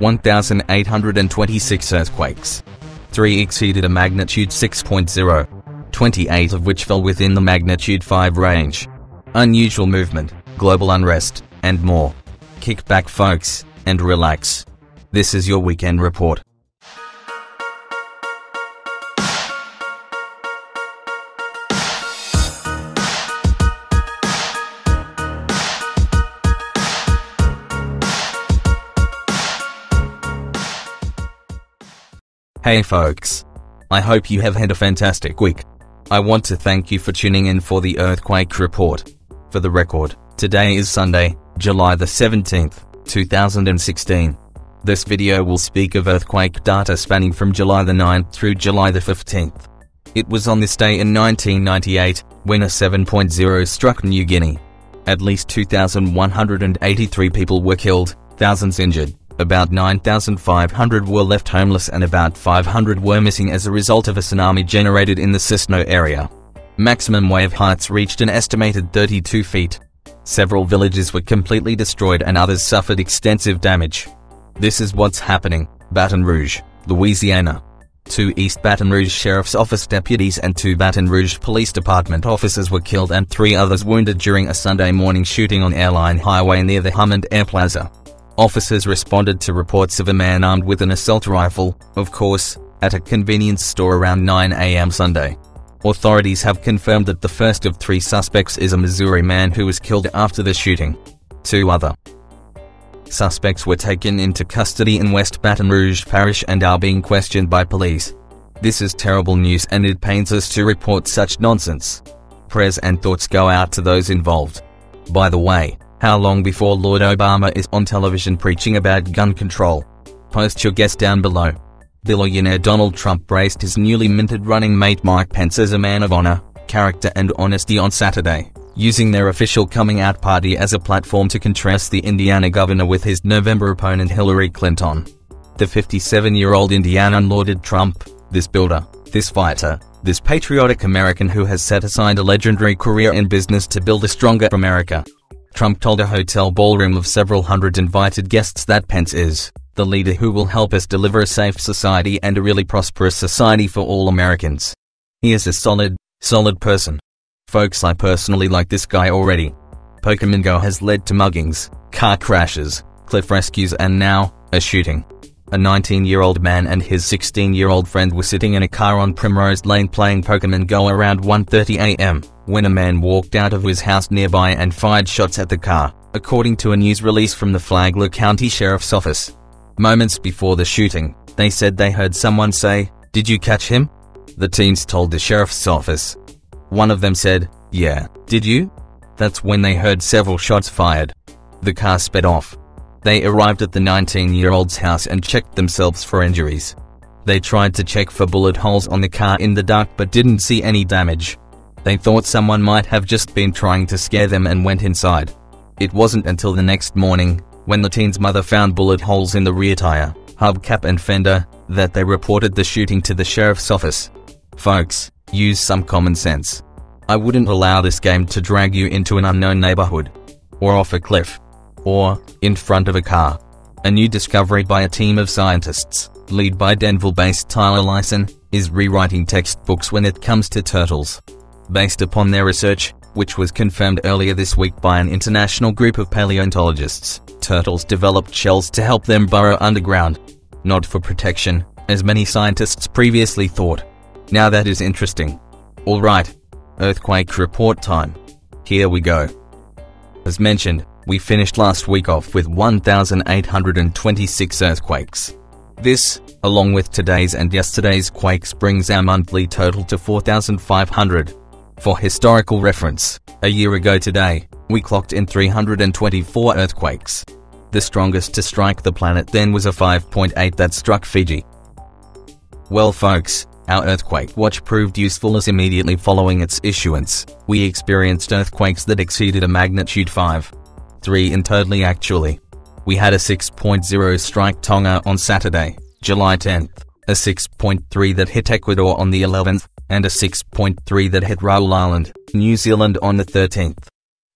1,826 earthquakes. 3 exceeded a magnitude 6.0, 28 of which fell within the magnitude 5 range. Unusual movement, global unrest, and more. Kick back folks, and relax. This is your weekend report. Hey folks. I hope you have had a fantastic week. I want to thank you for tuning in for the Earthquake Report. For the record, today is Sunday, July the 17th, 2016. This video will speak of earthquake data spanning from July the 9th through July the 15th. It was on this day in 1998, when a 7.0 struck New Guinea. At least 2,183 people were killed, thousands injured. About 9,500 were left homeless and about 500 were missing as a result of a tsunami generated in the Sissano area. Maximum wave heights reached an estimated 32 feet. Several villages were completely destroyed and others suffered extensive damage. This is what's happening, Baton Rouge, Louisiana. Two East Baton Rouge Sheriff's Office deputies and two Baton Rouge Police Department officers were killed and three others wounded during a Sunday morning shooting on Airline Highway near the Hammond Aire Plaza. Officers responded to reports of a man armed with an assault rifle, of course, at a convenience store around 9 a.m. Sunday. Authorities have confirmed that the first of three suspects is a Missouri man who was killed after the shooting. Two other suspects were taken into custody in West Baton Rouge Parish and are being questioned by police. This is terrible news and it pains us to report such nonsense. Prayers and thoughts go out to those involved. By the way, how long before Lord Obama is on television preaching about gun control? Post your guess down below. Billionaire Donald Trump braced his newly minted running mate Mike Pence as a man of honor, character and honesty on Saturday, using their official coming out party as a platform to contrast the Indiana governor with his November opponent Hillary Clinton. The 57-year-old Indiana lauded Trump, this builder, this fighter, this patriotic American who has set aside a legendary career in business to build a stronger America. Trump told a hotel ballroom of several hundred invited guests that Pence is the leader who will help us deliver a safe society and a really prosperous society for all Americans. He is a solid, solid person. Folks I personally like this guy already. Pokemon Go has led to muggings, car crashes, cliff rescues and now, a shooting. A 19-year-old man and his 16-year-old friend were sitting in a car on Primrose Lane playing Pokemon Go around 1.30 am when a man walked out of his house nearby and fired shots at the car, according to a news release from the Flagler County Sheriff's Office. Moments before the shooting, they said they heard someone say, Did you catch him? The teens told the sheriff's office. One of them said, Yeah, did you? That's when they heard several shots fired. The car sped off. They arrived at the 19-year-old's house and checked themselves for injuries. They tried to check for bullet holes on the car in the dark but didn't see any damage. They thought someone might have just been trying to scare them and went inside. It wasn't until the next morning, when the teen's mother found bullet holes in the rear tire, hubcap and fender, that they reported the shooting to the sheriff's office. Folks, use some common sense. I wouldn't allow this game to drag you into an unknown neighborhood. Or off a cliff. Or, in front of a car. A new discovery by a team of scientists, led by Denver-based Tyler Lyson, is rewriting textbooks when it comes to turtles based upon their research, which was confirmed earlier this week by an international group of paleontologists. Turtles developed shells to help them burrow underground. Not for protection, as many scientists previously thought. Now that is interesting. Alright. Earthquake report time. Here we go. As mentioned, we finished last week off with 1,826 earthquakes. This, along with today's and yesterday's quakes brings our monthly total to 4,500. For historical reference, a year ago today, we clocked in 324 earthquakes. The strongest to strike the planet then was a 5.8 that struck Fiji. Well folks, our earthquake watch proved useful as immediately following its issuance, we experienced earthquakes that exceeded a magnitude 5. 3 in totally actually. We had a 6.0 strike Tonga on Saturday, July 10th, a 6.3 that hit Ecuador on the 11th, and a 6.3 that hit Raoul Island, New Zealand on the 13th.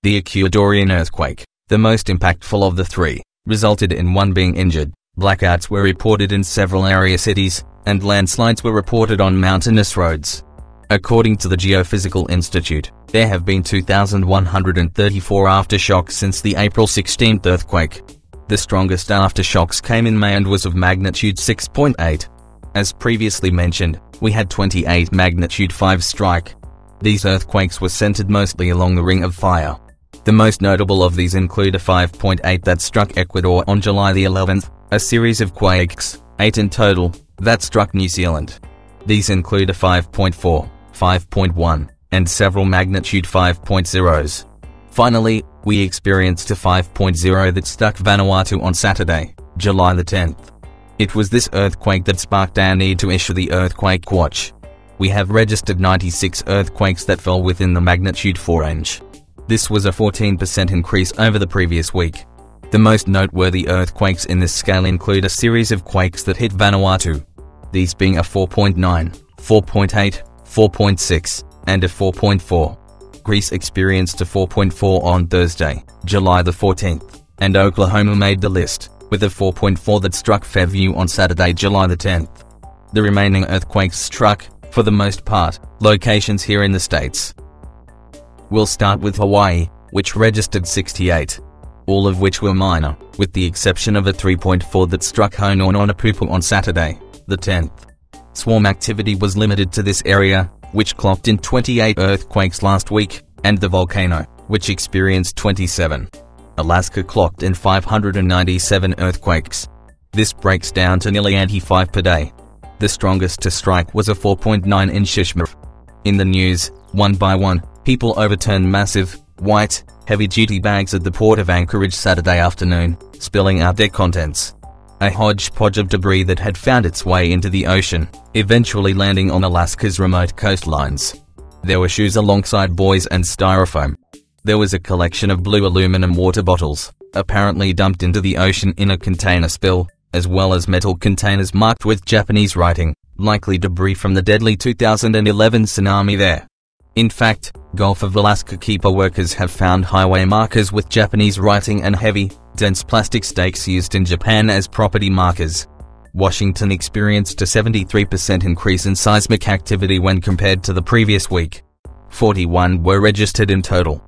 The Ecuadorian earthquake, the most impactful of the three, resulted in one being injured. Blackouts were reported in several area cities, and landslides were reported on mountainous roads. According to the Geophysical Institute, there have been 2,134 aftershocks since the April 16 earthquake. The strongest aftershocks came in May and was of magnitude 6.8. As previously mentioned, we had 28 magnitude 5 strike. These earthquakes were centered mostly along the Ring of Fire. The most notable of these include a 5.8 that struck Ecuador on July the 11th, a series of quakes, 8 in total, that struck New Zealand. These include a 5.4, 5.1, and several magnitude 5.0s. Finally, we experienced a 5.0 that struck Vanuatu on Saturday, July the 10th. It was this earthquake that sparked our need to issue the earthquake watch. We have registered 96 earthquakes that fell within the magnitude 4 range. This was a 14% increase over the previous week. The most noteworthy earthquakes in this scale include a series of quakes that hit Vanuatu, these being a 4.9, 4.8, 4.6, and a 4.4. Greece experienced a 4.4 on Thursday, July the 14th, and Oklahoma made the list, with a 4.4 that struck Fairview on Saturday, July the 10th. The remaining earthquakes struck, for the most part, locations here in the States. We'll start with Hawaii, which registered 68, all of which were minor, with the exception of a 3.4 that struck Honolulu on Saturday, the 10th. Swarm activity was limited to this area, which clocked in 28 earthquakes last week, and the volcano, which experienced 27. Alaska clocked in 597 earthquakes. This breaks down to nearly 85 per day. The strongest to strike was a 4.9 in Shishmaref. In the news, one by one, people overturned massive, white, heavy-duty bags at the port of Anchorage Saturday afternoon, spilling out their contents a hodgepodge of debris that had found its way into the ocean, eventually landing on Alaska's remote coastlines. There were shoes alongside buoys and styrofoam. There was a collection of blue aluminum water bottles, apparently dumped into the ocean in a container spill, as well as metal containers marked with Japanese writing, likely debris from the deadly 2011 tsunami there. In fact, Gulf of Alaska keeper workers have found highway markers with Japanese writing and heavy, dense plastic stakes used in Japan as property markers. Washington experienced a 73% increase in seismic activity when compared to the previous week. 41 were registered in total.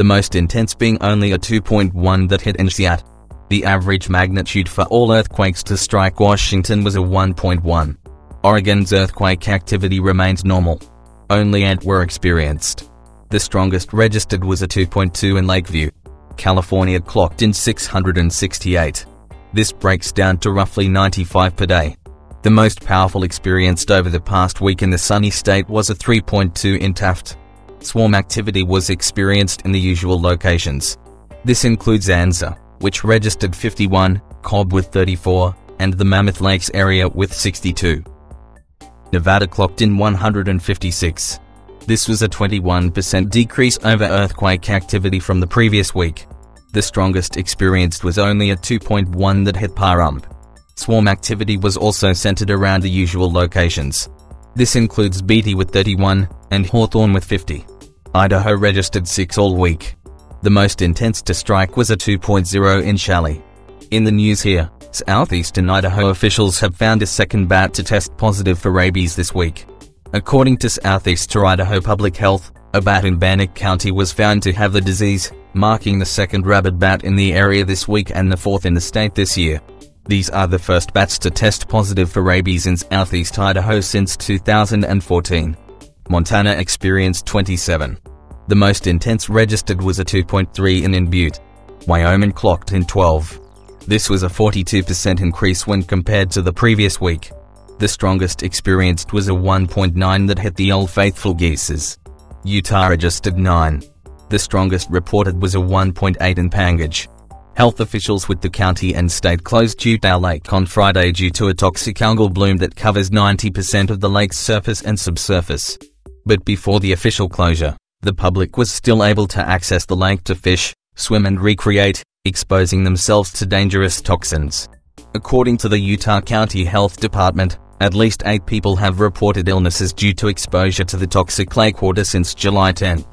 The most intense being only a 2.1 that hit Entiat. The average magnitude for all earthquakes to strike Washington was a 1.1. Oregon's earthquake activity remains normal. Only 8 were experienced. The strongest registered was a 2.2 in Lakeview. California clocked in 668. This breaks down to roughly 95 per day. The most powerful experienced over the past week in the sunny state was a 3.2 in Taft. Swarm activity was experienced in the usual locations. This includes Anza, which registered 51, Cobb with 34, and the Mammoth Lakes area with 62. Nevada clocked in 156. This was a 21% decrease over earthquake activity from the previous week. The strongest experienced was only a 2.1 that hit Pahrump. Swarm activity was also centered around the usual locations. This includes Beatty with 31 and Hawthorne with 50. Idaho registered 6 all week. The most intense to strike was a 2.0 in Challis. In the news here, southeastern Idaho officials have found a second bat to test positive for rabies this week. According to Southeastern Idaho Public Health, a bat in Bannock County was found to have the disease, marking the second rabid bat in the area this week and the fourth in the state this year. These are the first bats to test positive for rabies in southeast Idaho since 2014. Montana experienced 27. The most intense registered was a 2.3 in in Butte. Wyoming clocked in 12. This was a 42% increase when compared to the previous week. The strongest experienced was a 1.9 that hit the Old Faithful Geeses. Utah registered 9. The strongest reported was a 1.8 in Panguitch. Health officials with the county and state closed Utah Lake on Friday due to a toxic algal bloom that covers 90% of the lake's surface and subsurface. But before the official closure, the public was still able to access the lake to fish, swim and recreate, exposing themselves to dangerous toxins. According to the Utah County Health Department, at least eight people have reported illnesses due to exposure to the toxic lake water since July 10.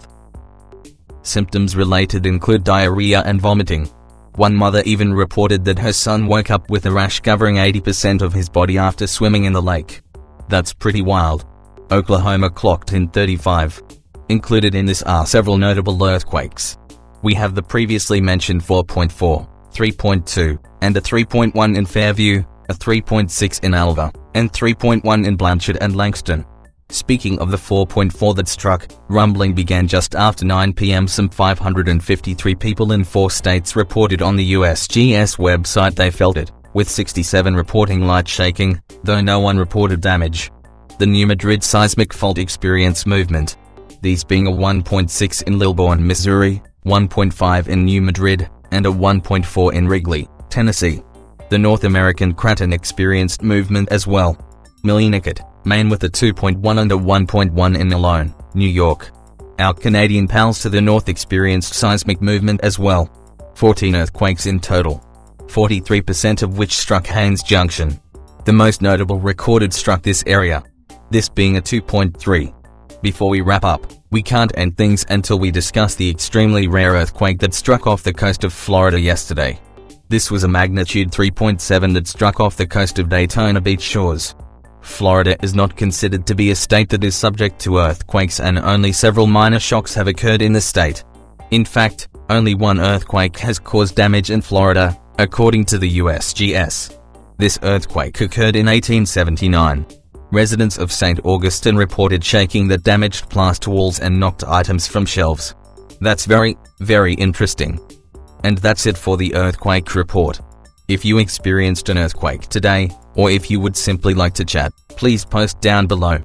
Symptoms related include diarrhea and vomiting. One mother even reported that her son woke up with a rash covering 80% of his body after swimming in the lake. That's pretty wild. Oklahoma clocked in 35. Included in this are several notable earthquakes. We have the previously mentioned 4.4, 3.2, and a 3.1 in Fairview, a 3.6 in Alva, and 3.1 in Blanchard and Langston. Speaking of the 4.4 that struck, rumbling began just after 9 p.m. Some 553 people in four states reported on the USGS website they felt it, with 67 reporting light shaking, though no one reported damage. The New Madrid seismic fault experience movement. These being a 1.6 in Lilbourn, Missouri, 1.5 in New Madrid, and a 1.4 in Ridgely, Tennessee. The North American Craton experienced movement as well. Millinocket, Maine with a 2.1 and a 1.1 in Malone, New York. Our Canadian pals to the north experienced seismic movement as well. 14 earthquakes in total. 43% of which struck Haines Junction. The most notable recorded struck this area. This being a 2.3. Before we wrap up, we can't end things until we discuss the extremely rare earthquake that struck off the coast of Florida yesterday. This was a magnitude 3.7 that struck off the coast of Daytona Beach shores. Florida is not considered to be a state that is subject to earthquakes and only several minor shocks have occurred in the state. In fact, only one earthquake has caused damage in Florida, according to the USGS. This earthquake occurred in 1879. Residents of St. Augustine reported shaking that damaged plaster walls and knocked items from shelves. That's very, very interesting. And that's it for the earthquake report. If you experienced an earthquake today, or if you would simply like to chat, please post down below.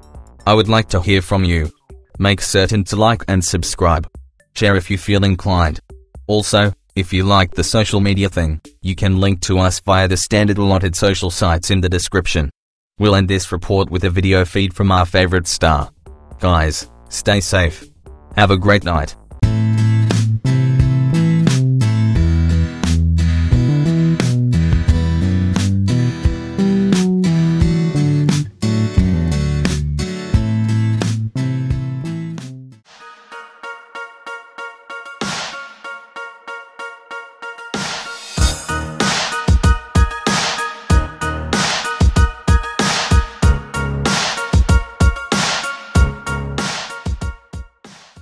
I would like to hear from you. Make certain to like and subscribe. Share if you feel inclined. Also, if you like the social media thing, you can link to us via the standard allotted social sites in the description. We'll end this report with a video feed from our favorite star. Guys, stay safe. Have a great night.